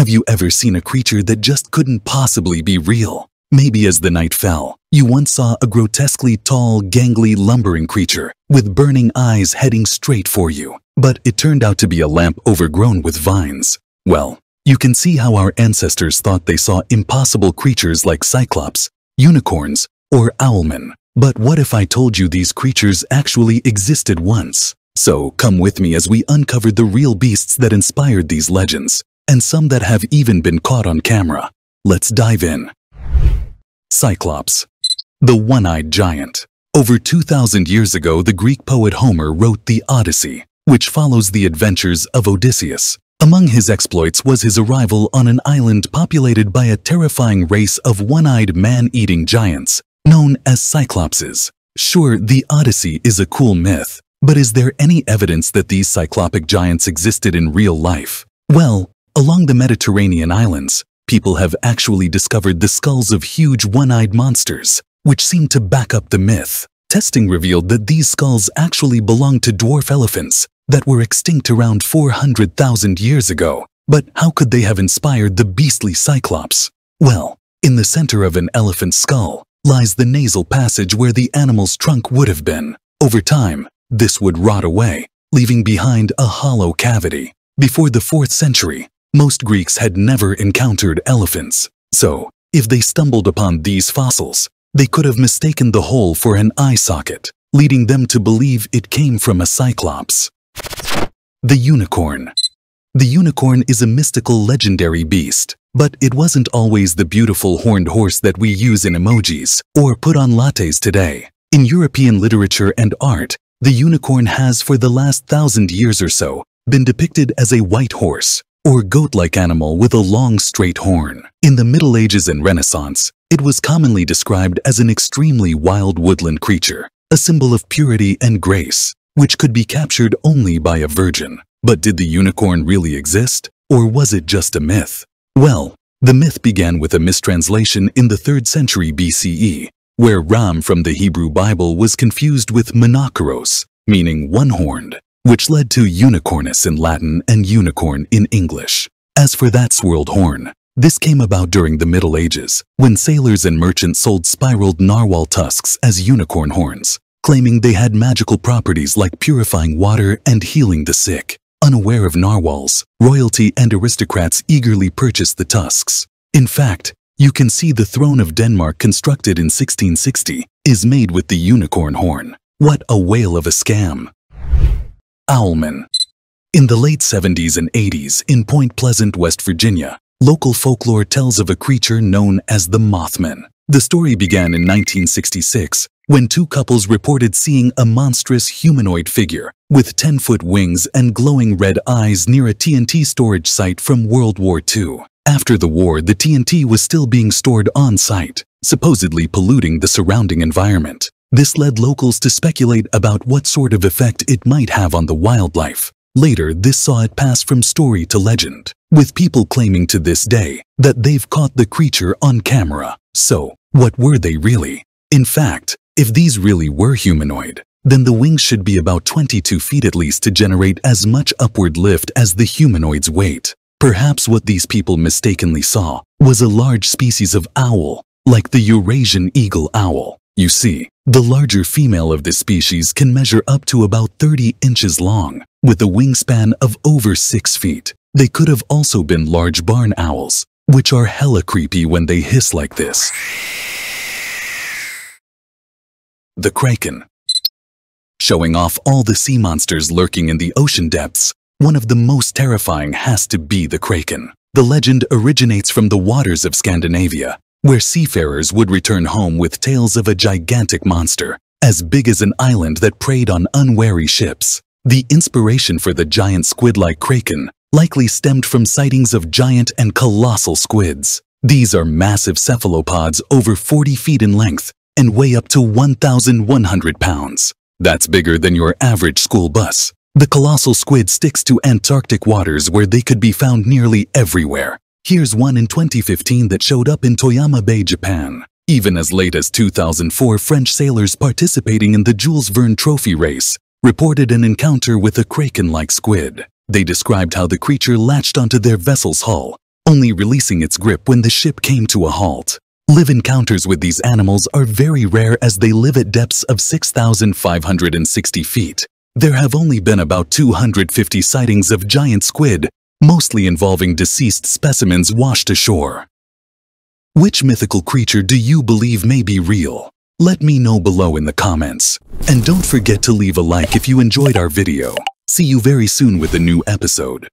Have you ever seen a creature that just couldn't possibly be real? Maybe as the night fell, you once saw a grotesquely tall, gangly, lumbering creature with burning eyes heading straight for you, but it turned out to be a lamp overgrown with vines. Well, you can see how our ancestors thought they saw impossible creatures like cyclops, unicorns, or owlmen. But what if I told you these creatures actually existed once? So come with me as we uncover the real beasts that inspired these legends, and some that have even been caught on camera. Let's dive in. Cyclops, the one-eyed giant. Over 2,000 years ago, the Greek poet Homer wrote the Odyssey, which follows the adventures of Odysseus. Among his exploits was his arrival on an island populated by a terrifying race of one-eyed man-eating giants, known as Cyclopses. Sure, the Odyssey is a cool myth, but is there any evidence that these cyclopic giants existed in real life? Well, along the Mediterranean islands, people have actually discovered the skulls of huge one-eyed monsters, which seem to back up the myth. Testing revealed that these skulls actually belonged to dwarf elephants that were extinct around 400,000 years ago. But how could they have inspired the beastly Cyclops? Well, in the center of an elephant's skull lies the nasal passage where the animal's trunk would have been. Over time, this would rot away, leaving behind a hollow cavity. Before the 4th century, most Greeks had never encountered elephants. So, if they stumbled upon these fossils, they could have mistaken the hole for an eye socket, leading them to believe it came from a cyclops. The Unicorn The unicorn is a mystical legendary beast, but it wasn't always the beautiful horned horse that we use in emojis or put on lattes today. In European literature and art, the unicorn has for the last thousand years or so been depicted as a white horse or goat-like animal with a long straight horn. In the Middle Ages and Renaissance, it was commonly described as an extremely wild woodland creature, a symbol of purity and grace, which could be captured only by a virgin. But did the unicorn really exist, or was it just a myth? Well, the myth began with a mistranslation in the 3rd century BCE, where Ram from the Hebrew Bible was confused with monokeros, meaning one-horned, which led to unicornus in Latin and unicorn in English. As for that swirled horn, this came about during the Middle Ages, when sailors and merchants sold spiraled narwhal tusks as unicorn horns, claiming they had magical properties like purifying water and healing the sick. Unaware of narwhals, royalty and aristocrats eagerly purchased the tusks. In fact, you can see the throne of Denmark constructed in 1660 is made with the unicorn horn. What a whale of a scam! Owlman. In the late 70s and 80s in Point Pleasant, West Virginia, local folklore tells of a creature known as the Mothman. The story began in 1966 when two couples reported seeing a monstrous humanoid figure with 10-foot wings and glowing red eyes near a TNT storage site from World War II. After the war, the TNT was still being stored on site, supposedly polluting the surrounding environment. This led locals to speculate about what sort of effect it might have on the wildlife. Later, this saw it pass from story to legend, with people claiming to this day that they've caught the creature on camera. So, what were they really? In fact, if these really were humanoid, then the wings should be about 22 feet at least to generate as much upward lift as the humanoid's weight. Perhaps what these people mistakenly saw was a large species of owl, like the Eurasian eagle owl. You see, the larger female of this species can measure up to about 30 inches long, with a wingspan of over 6 feet. They could have also been large barn owls, which are hella creepy when they hiss like this. The Kraken Showing off all the sea monsters lurking in the ocean depths, one of the most terrifying has to be the Kraken. The legend originates from the waters of Scandinavia, where seafarers would return home with tales of a gigantic monster, as big as an island that preyed on unwary ships. The inspiration for the giant squid-like kraken likely stemmed from sightings of giant and colossal squids. These are massive cephalopods over 40 feet in length and weigh up to 1,100 pounds. That's bigger than your average school bus. The colossal squid sticks to Antarctic waters where they could be found nearly everywhere, Here's one in 2015 that showed up in Toyama Bay, Japan. Even as late as 2004, French sailors participating in the Jules Verne Trophy race reported an encounter with a kraken-like squid. They described how the creature latched onto their vessel's hull, only releasing its grip when the ship came to a halt. Live encounters with these animals are very rare as they live at depths of 6,560 feet. There have only been about 250 sightings of giant squid, mostly involving deceased specimens washed ashore. Which mythical creature do you believe may be real? Let me know below in the comments. And don't forget to leave a like if you enjoyed our video. See you very soon with a new episode.